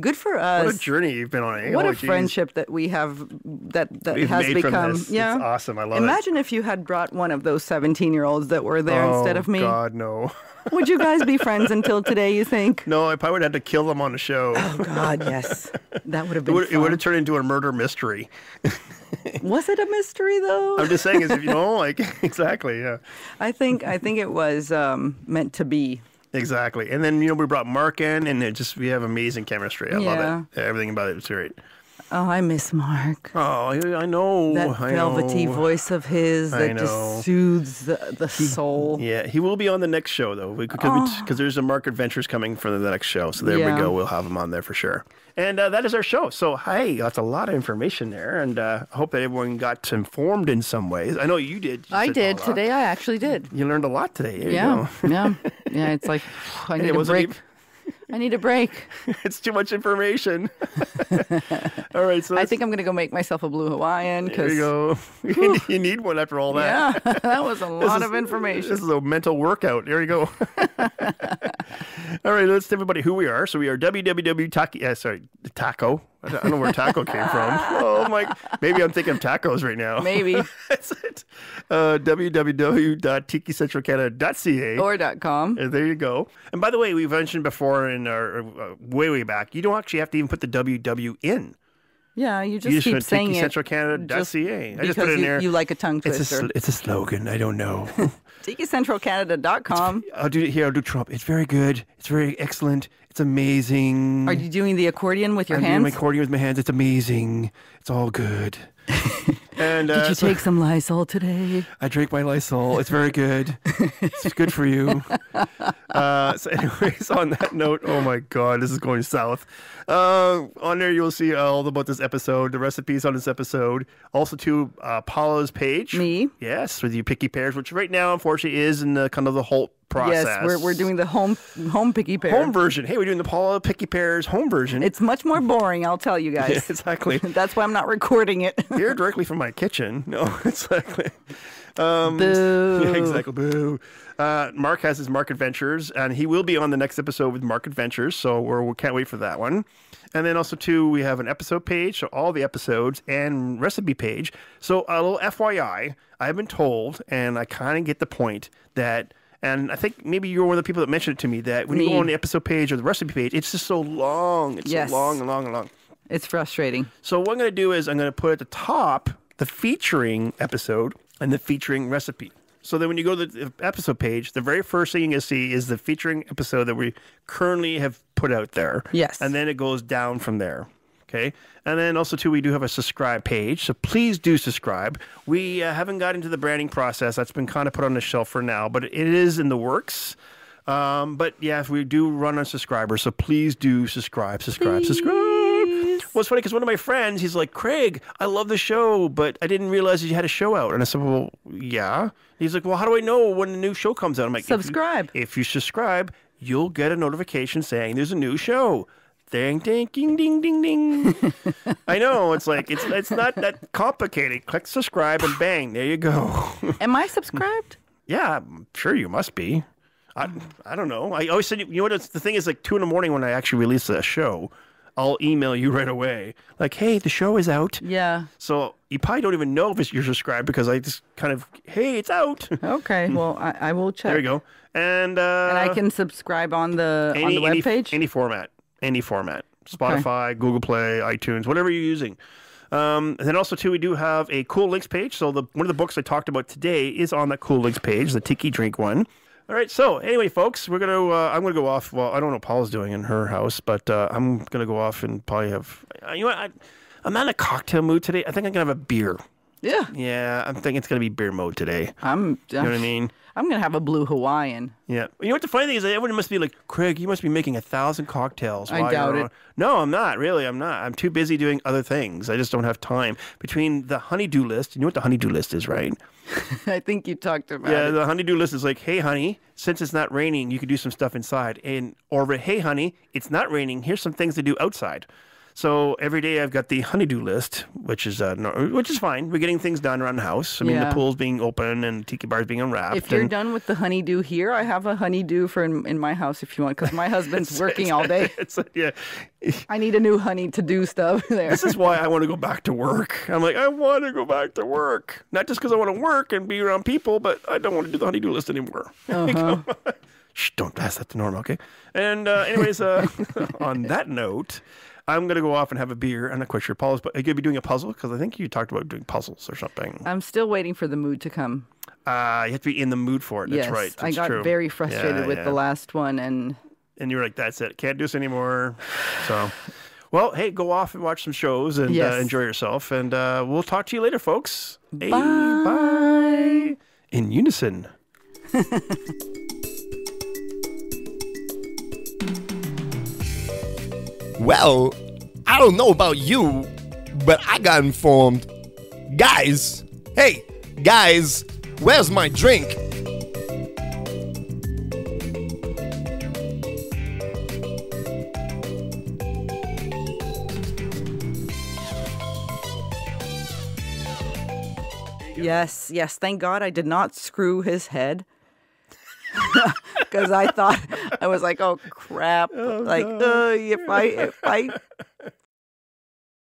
Good for us. What a journey you've been on. eh? What Oh, a geez. friendship that we have that that We've has become. this. It's Yeah, awesome. I love it. Imagine if you had brought one of those seventeen-year-olds that were there oh, instead of me. Oh god, no. Would you guys be friends until today? You think? No, I probably would have had to kill them on the show. Oh God, yes. That would have It been. would, it would have turned into a murder mystery. Was it a mystery though? I'm just saying, is if you know, like exactly, yeah, I think I think it was um, meant to be. Exactly. And then you know we brought Mark in, and it just we have amazing chemistry. I Yeah. love it. Everything about it is great. Oh, I miss Mark. Oh, I I know. That I velvety know. voice of his that just soothes the, the soul. Yeah, he will be on the next show though, because there's a Mark Adventures coming for the next show. So there Oh. Yeah. we go. We'll have him on there for sure. And uh, that is our show. So hey, that's a lot of information there, and uh, I hope that everyone got informed in some ways. I know you did. You I did today. I actually did. You learned a lot today. There Yeah, you go. yeah, yeah. It's like I need It a wasn't break. even- I need a break. it's too much information. all right, so I think I'm gonna go make myself a blue Hawaiian there you go. You- you need one after all that. yeah, that was a lot is- of information. This is a mental workout. There you go. All right, let's tell everybody who we are. So we are www taco. Uh, sorry, taco. I don't know where taco came from. Oh my! Maybe I'm thinking of tacos right now. Maybe That's it. Uh, www.tikicentralcanada.ca. or dot com. Uh, There you go. And by the way, we've mentioned before in our uh, way way back, you don't actually have to even put the ww in. Yeah, you just You just keep saying it tikicentralcanada.ca. I because just put it in you, there. you like a tongue It's a, twister. it's a slogan. I don't know. TikiCentralCanada.com. I'll do it here. I'll do Trump. It's very good. It's very excellent. It's amazing. Are you doing the accordion with your hands? I'm doing hands? my accordion with my hands. It's amazing. It's all good. and uh, Did you so take some Lysol today? I drank my Lysol. It's very good. it's good for you. Uh, so, anyways, on that note, oh my God, this is going south. Uh, on there, you'll see all about this episode, the recipes on this episode. Also, to uh, Paula's page. Me? Yes, with you picky pears, which right now, unfortunately, is in the kind of the whole process. Yes, we're, we're doing the home home picky pear. home version. Hey, we're doing the Paula picky pears home version. It's much more boring, I'll tell you Yeah, guys. exactly. That's why I'm not recording it. Here directly from my kitchen. No, exactly. Um, Boo. Yeah, exactly. Boo. Uh, Mark has his Mark Adventures, and he will be on the next episode with Mark Adventures. So we're, we can't wait for that one. And then also too, we have an episode page, so all the episodes and recipe page. So a little FYI, I've been told, and I kind of get the point that. And I think maybe you're one of the people that mentioned it to me that when you go on the episode page or the recipe page, it's just so long. It's Yes. so long and long and long. It's frustrating. So what I'm going to do is I'm going to put at the top the featuring episode and the featuring recipe. So then when you go to the episode page, the very first thing you're going to see is the featuring episode that we currently have put out there. Yes. And then it goes down from there. Okay. And then also, too, we do have a subscribe page. So please do subscribe. We uh, haven't got into the branding process. That's been kind of put on the shelf for now, but it is in the works. Um, but yeah, if we do run on subscribers. So please do subscribe, subscribe, subscribe. Well, it's funny because one of my friends, he's like, Craig, I love the show, but I didn't realize you had a show out. And I said, Well, yeah. He's like, Well, how do I know when the new show comes out? I'm like, "If you- Subscribe. If you, subscribe, you'll get a notification saying there's a new show. Ding, ding, ding, ding, ding, ding. I know it's like it's it's not that complicated. Click subscribe and bang, there you go. Am I subscribed? yeah, I'm sure you must be. I I don't know. I always said you know what it's, the thing is like two in the morning when I actually release a show, I'll email you right away like, hey, the show is out. Yeah. So you probably don't even know if it's, you're subscribed because I just kind of, hey, it's out. Okay. Well, I, I will check. there you go. And uh, And I can subscribe on the on the any, webpage. any format, any format, Spotify, Google Play, iTunes, whatever you're using. Um, and then also too, we do have a cool links page. So the one of the books I talked about today is on that cool links page, the Tiki Drink one. All right. So anyway, folks, we're gonna. Uh, I'm gonna go off. Well, I don't know what Paul's doing in her house, but uh, I'm gonna go off and probably have. uh, You know what? I, I'm not in a cocktail mood today. I think I'm gonna have a beer. Yeah. Yeah, I'm thinking it's gonna be beer mode today. I'm. You know what I mean? I'm gonna have a blue Hawaiian. Yeah. You know what the funny thing is? Everyone must be like, Craig, you must be making a thousand cocktails. I while doubt you're it. on-" No, I'm not. Really, I'm not. I'm too busy doing other things. I just don't have time. Between the honeydew list, you know what the honeydew list is, right? I think you talked about Yeah, it. the honeydew list is like, hey, honey, since it's not raining, you could do some stuff inside. And or hey, honey, it's not raining. Here's some things to do outside. So every day I've got the honeydew list, which is uh, no, which is fine. We're getting things done around the house. I mean, Yeah. the pool's being open and tiki bar's being unwrapped. If you're and- done with the honeydew here, I have a honeydew for in, in my house if you want, because my husband's working all day. it's yeah. I need a new honey to do stuff there. This is why I want to go back to work. I'm like, I want to go back to work. Not just because I want to work and be around people, but I don't want to do the honeydew list anymore. Shh, don't pass that to Norma, okay? And uh, anyways, uh, on that note, I'm going to go off and have a beer. I'm not quite sure. Paul's, but are you going to be doing a puzzle? Because I think you talked about doing puzzles or something. I'm still waiting for the mood to come. Uh, you have to be in the mood for it. That's yes, right. I got true. very frustrated Yeah, with yeah. the last one, and and you were like, "That's it, can't do this anymore." So, well, hey, go off and watch some shows and uh, enjoy yourself, and uh, we'll talk to you later, folks. Hey, Bye. bye. In unison. Well, I don't know about you, but I got informed. Guys, hey, guys, where's my drink? yes, yes, thank God I did not screw his head. Because I thought I was like, oh crap! like, uh, if I if I